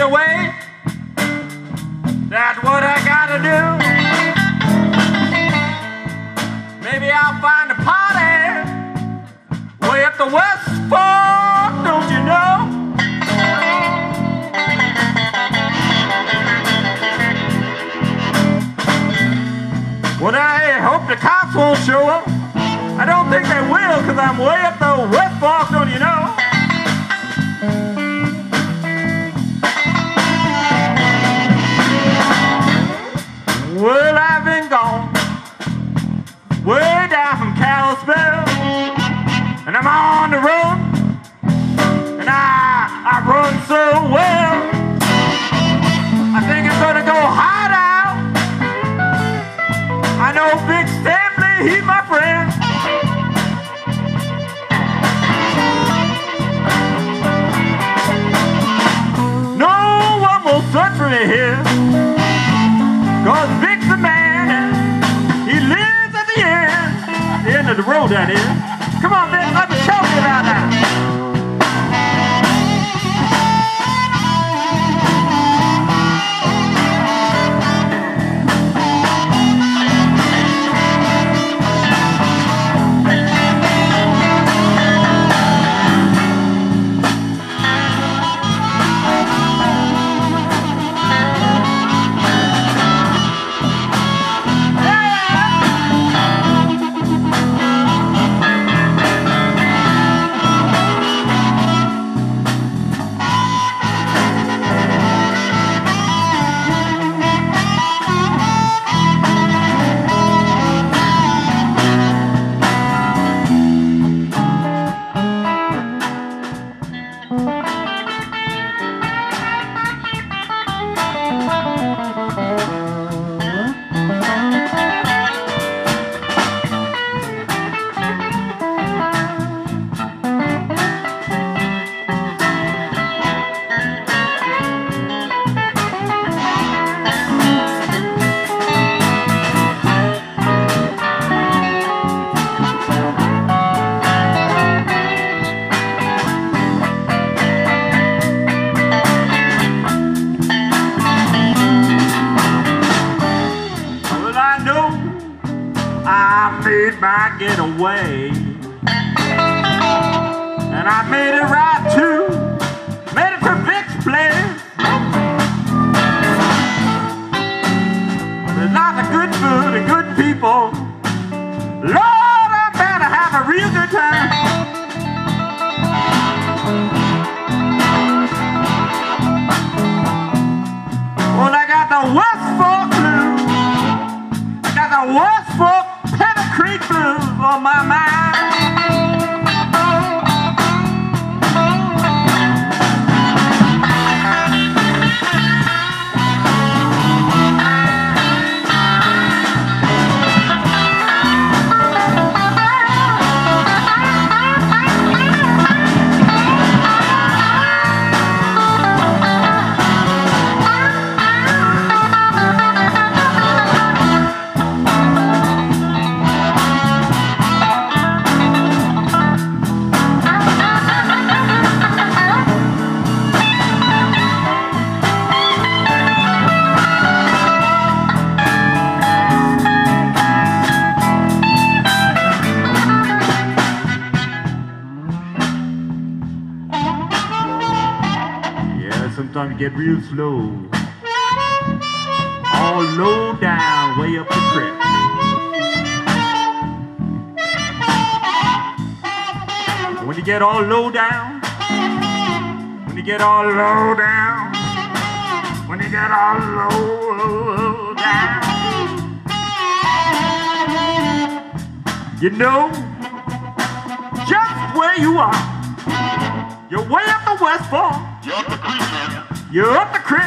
away. That's what I gotta do. Maybe I'll find a party way up the West Fork, don't you know? Well, I hope the cops won't show up. I don't think they will, cause I'm way up the West Fork, way down from Kalispell, and I'm on the road, and I I run so well. I think it's gonna go hot out. I know Big Stanley, he's my friend. No one will search for me here. Cause the road that is. Come on, my getaway. And I made it right too. On my mind. Sometimes you get real slow. All low down, way up the creek. When you get all low down, when you get all low down, when you get all low down, you know just where you are. You're way up the West Fork. You're up the kitchen. You're at the creek,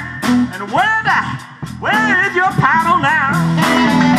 and where the where is your paddle now?